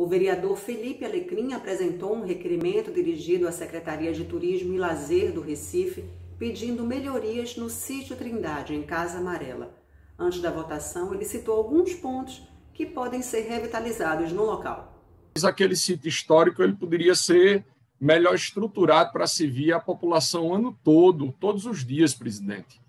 O vereador Felipe Alecrim apresentou um requerimento dirigido à Secretaria de Turismo e Lazer do Recife, pedindo melhorias no sítio Trindade, em Casa Amarela. Antes da votação, ele citou alguns pontos que podem ser revitalizados no local. Aquele sítio histórico ele poderia ser melhor estruturado para servir a população o ano todo, todos os dias, presidente.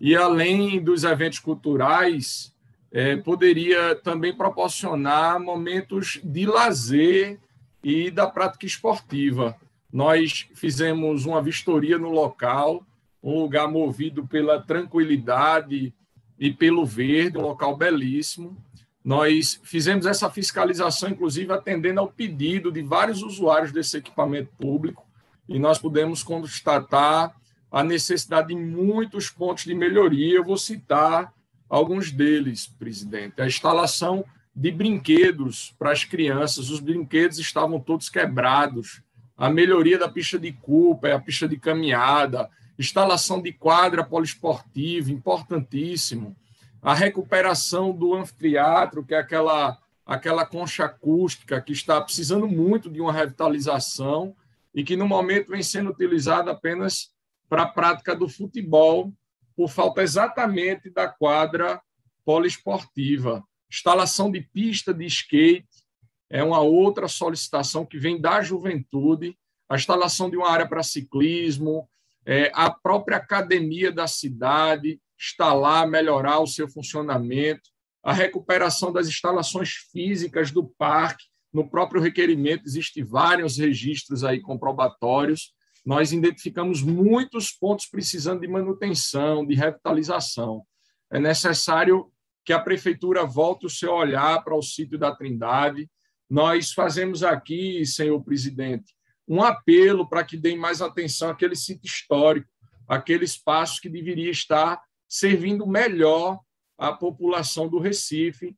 E além dos eventos culturais, é, poderia também proporcionar momentos de lazer e da prática esportiva. Nós fizemos uma vistoria no local, um lugar movido pela tranquilidade e pelo verde, um local belíssimo. Nós fizemos essa fiscalização, inclusive atendendo ao pedido de vários usuários desse equipamento público, e nós pudemos constatar a necessidade de muitos pontos de melhoria. Eu vou citar alguns deles, presidente. A instalação de brinquedos para as crianças, os brinquedos estavam todos quebrados. A melhoria da pista de culpa, a pista de caminhada, instalação de quadra poliesportiva, importantíssimo a recuperação do anfiteatro, que é aquela, aquela concha acústica que está precisando muito de uma revitalização e que, no momento, vem sendo utilizada apenas para a prática do futebol, por falta exatamente da quadra poliesportiva. Instalação de pista de skate é uma outra solicitação que vem da juventude, a instalação de uma área para ciclismo, é, a própria academia da cidade, instalar, melhorar o seu funcionamento, a recuperação das instalações físicas do parque. No próprio requerimento existem vários registros aí comprobatórios. Nós identificamos muitos pontos precisando de manutenção, de revitalização. É necessário que a prefeitura volte o seu olhar para o sítio da Trindade. Nós fazemos aqui, senhor presidente, um apelo para que deem mais atenção àquele sítio histórico, aquele espaço que deveria estar servindo melhor a população do Recife